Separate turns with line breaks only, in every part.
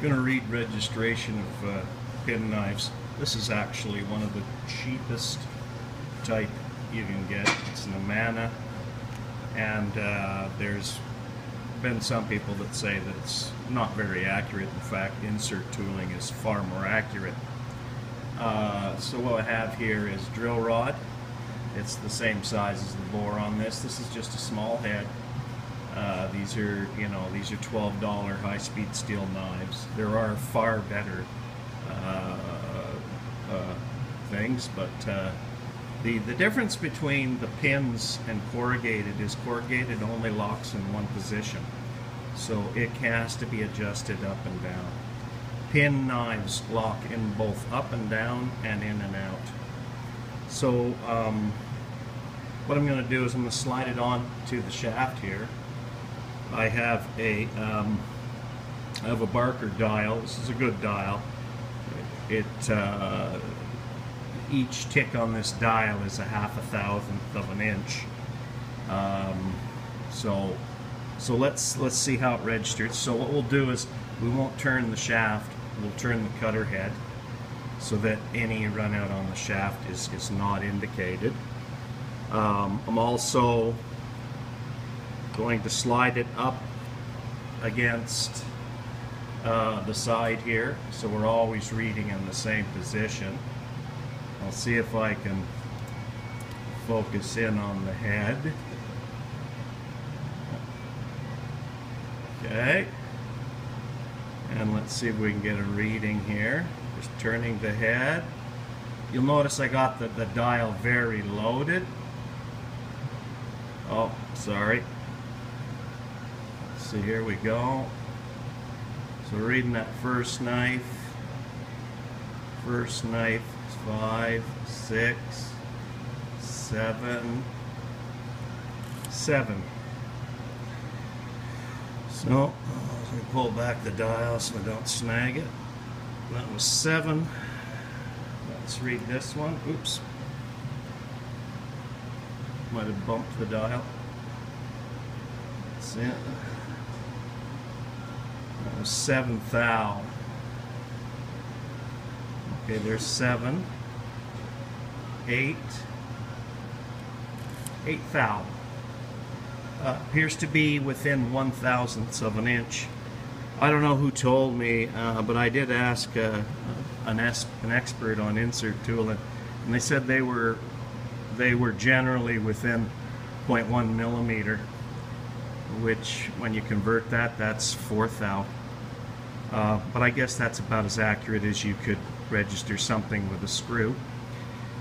going to read registration of uh, pin knives. This is actually one of the cheapest type you can get. It's an Amana, and uh, there's been some people that say that it's not very accurate. In fact, insert tooling is far more accurate. Uh, so what I have here is drill rod. It's the same size as the bore on this. This is just a small head. Uh, these are, you know, these are $12 high-speed steel knives. There are far better uh, uh things, but uh, the, the difference between the pins and corrugated is corrugated only locks in one position. So it has to be adjusted up and down. Pin knives lock in both up and down and in and out. So um, what I'm going to do is I'm going to slide it on to the shaft here. I have a um, I have a Barker dial. This is a good dial. It uh, each tick on this dial is a half a thousandth of an inch. Um, so, so let's let's see how it registers. So what we'll do is we won't turn the shaft. We'll turn the cutter head so that any run out on the shaft is, is not indicated. Um, I'm also going to slide it up against uh, the side here so we're always reading in the same position. I'll see if I can focus in on the head. Okay. And let's see if we can get a reading here. Just turning the head. You'll notice I got the, the dial very loaded. Oh, sorry. So here we go. So reading that first knife. First knife five, six, seven, seven. So, uh, let me pull back the dial so I don't snag it. That was seven. Let's read this one. Oops. Might have bumped the dial. That's it. Was seven thou. Okay, there's seven, eight, eight thou. Uh, appears to be within one thousandths of an inch. I don't know who told me, uh, but I did ask uh, an, an expert on insert tooling, and they said they were they were generally within 0.1 millimeter, which when you convert that, that's four thou. Uh, but I guess that's about as accurate as you could register something with a screw.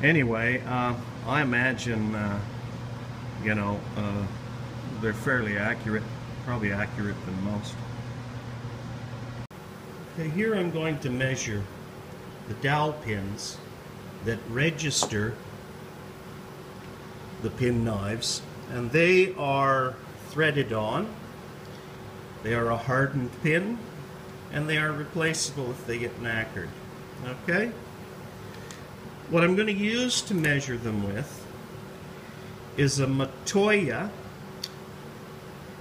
Anyway, uh, I imagine, uh, you know, uh, they're fairly accurate, probably accurate than most. Okay, here I'm going to measure the dowel pins that register the pin knives and they are threaded on. They are a hardened pin and they are replaceable if they get knackered. Okay? What I'm going to use to measure them with is a Mitutoyo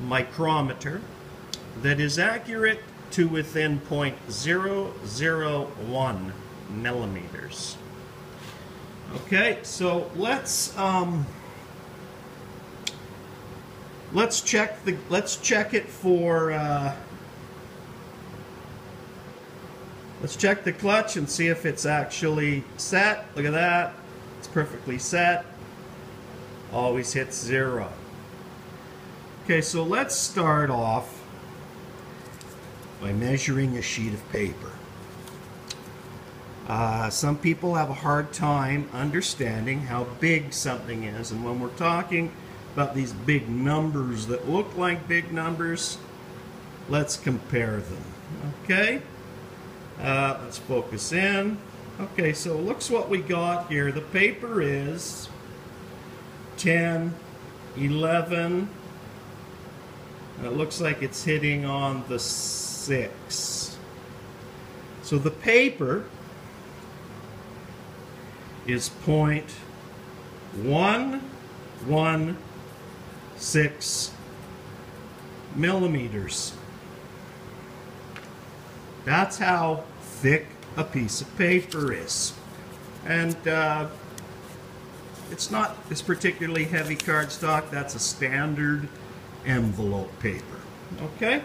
micrometer that is accurate to within 0.001 millimeters. Okay, so let's um, let's check the let's check it for uh, Let's check the clutch and see if it's actually set. Look at that. It's perfectly set. Always hits zero. Okay, so let's start off by measuring a sheet of paper. Uh, some people have a hard time understanding how big something is, and when we're talking about these big numbers that look like big numbers, let's compare them. Okay? Uh, let's focus in. Okay, so looks what we got here. The paper is 10, 11. It looks like it's hitting on the 6. So the paper is point one one six millimeters. That's how thick a piece of paper is. And uh, it's not this particularly heavy cardstock. That's a standard envelope paper. Okay?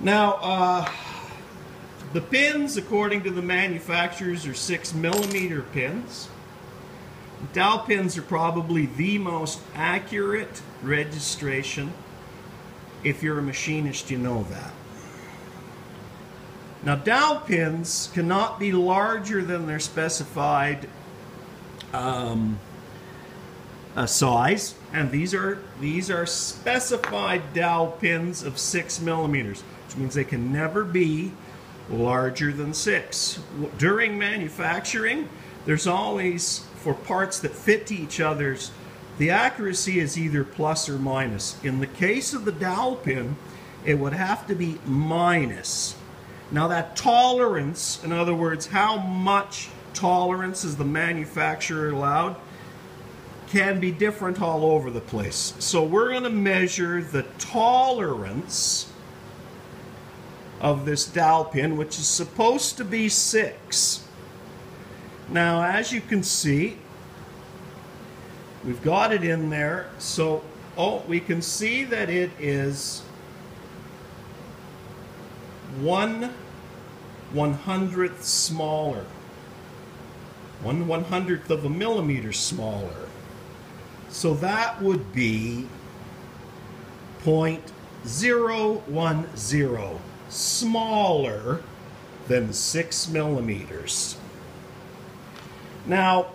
Now, uh, the pins, according to the manufacturers, are 6 millimeter pins. Dowel pins are probably the most accurate registration. If you're a machinist, you know that. Now, dowel pins cannot be larger than their specified um, uh, size, and these are these are specified dowel pins of six millimeters, which means they can never be larger than six. During manufacturing, there's always for parts that fit to each other's, the accuracy is either plus or minus. In the case of the dowel pin, it would have to be minus. Now that tolerance, in other words, how much tolerance is the manufacturer allowed, can be different all over the place. So we're going to measure the tolerance of this dowel pin, which is supposed to be 6. Now, as you can see, we've got it in there. So, oh, we can see that it is one one hundredth smaller. One one hundredth of a millimeter smaller. So that would be 0.010 smaller than six millimeters. Now,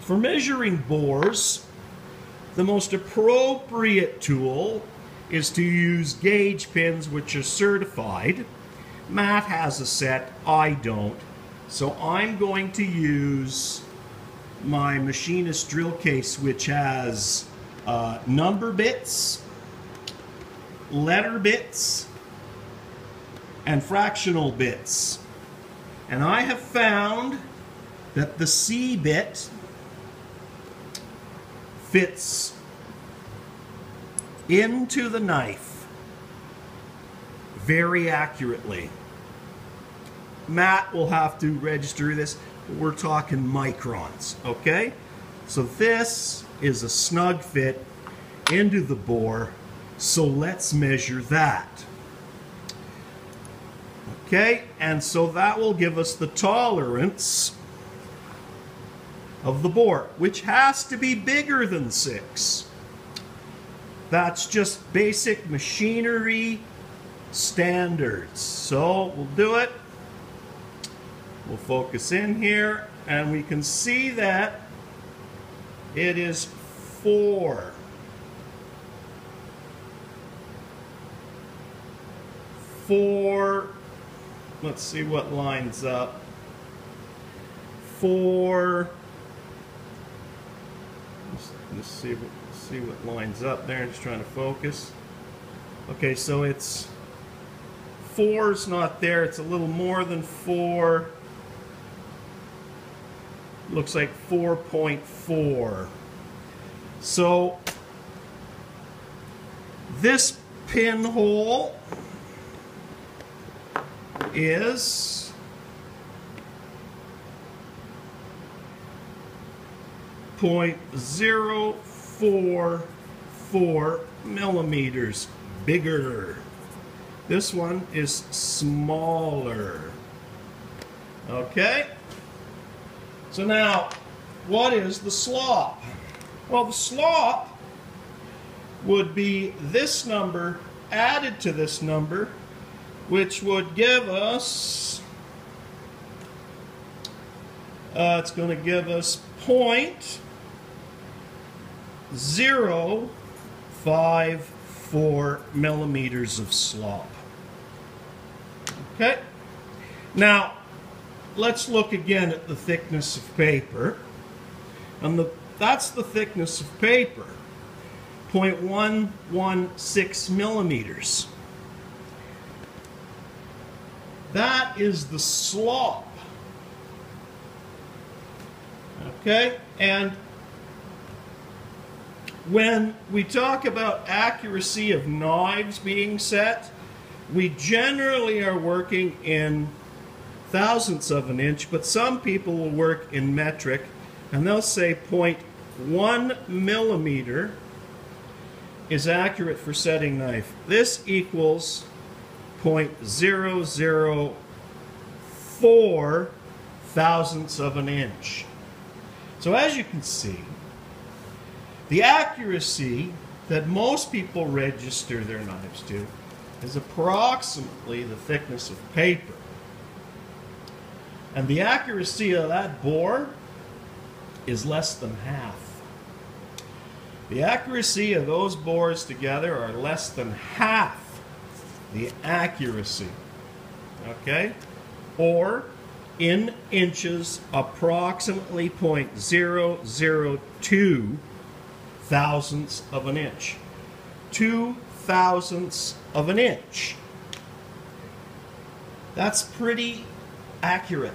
for measuring bores, the most appropriate tool is to use gauge pins which are certified. Matt has a set, I don't. So I'm going to use my machinist drill case which has uh, number bits, letter bits, and fractional bits. And I have found that the C bit fits into the knife very accurately. Matt will have to register this. We're talking microns, okay? So this is a snug fit into the bore. So let's measure that. Okay, and so that will give us the tolerance of the bore, which has to be bigger than 6. That's just basic machinery standards. So we'll do it. We'll focus in here, and we can see that it is 4. Four let's see what lines up. Four. Let's, let's see what see what lines up there. Just trying to focus. Okay, so it's four's not there. It's a little more than four. Looks like 4.4. So this pinhole is point zero four four millimeters bigger. This one is smaller. Okay? So now, what is the slop? Well, the slop would be this number added to this number which would give us, uh, it's going to give us point zero five four millimeters of slop. Okay, now let's look again at the thickness of paper. And the, that's the thickness of paper, 0.116 millimeters. That is the slop. Okay? And when we talk about accuracy of knives being set, we generally are working in thousandths of an inch, but some people will work in metric and they'll say 0.1 millimeter is accurate for setting knife. This equals 0.004 thousandths of an inch. So as you can see, the accuracy that most people register their knives to is approximately the thickness of paper. And the accuracy of that bore is less than half. The accuracy of those bores together are less than half the accuracy. Okay? Or in inches, approximately 0.002 thousandths of an inch. Two thousandths of an inch. That's pretty accurate.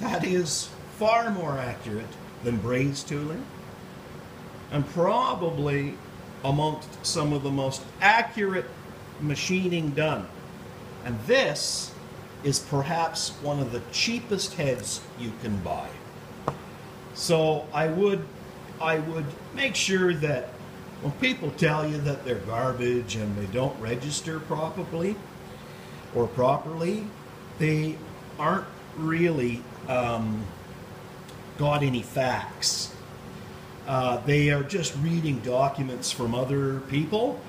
That is far more accurate than braze tooling and probably amongst some of the most accurate machining done. And this is perhaps one of the cheapest heads you can buy. So I would I would make sure that when people tell you that they're garbage and they don't register properly or properly, they aren't really um, got any facts. Uh, they are just reading documents from other people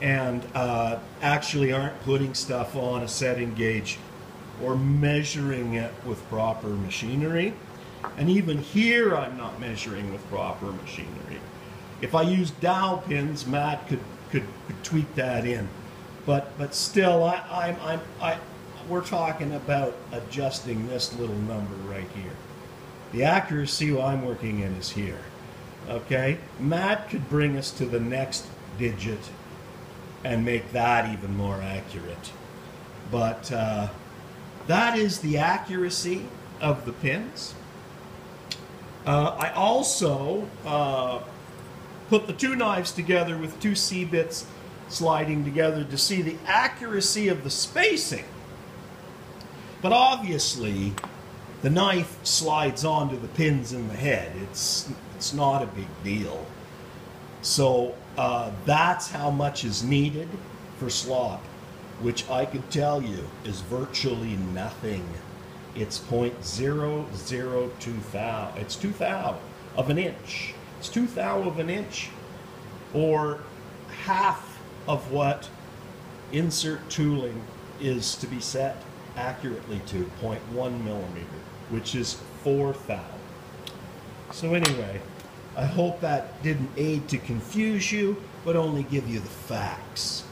and uh, actually aren't putting stuff on a setting gauge or measuring it with proper machinery. And even here, I'm not measuring with proper machinery. If I use dowel pins, Matt could, could, could tweak that in. But, but still, I, I'm, I'm, I, we're talking about adjusting this little number right here. The accuracy I'm working in is here. Okay? Matt could bring us to the next digit and make that even more accurate. But uh, that is the accuracy of the pins. Uh, I also uh, put the two knives together with two C-bits sliding together to see the accuracy of the spacing. But obviously, the knife slides onto the pins in the head. It's, it's not a big deal. So uh, that's how much is needed for slop, which I could tell you is virtually nothing. It's 0.002 thou. It's 2 thou of an inch. It's 2 thou of an inch, or half of what insert tooling is to be set accurately to 0.1 millimeter, which is 4 thou. So anyway, I hope that didn't aid to confuse you, but only give you the facts.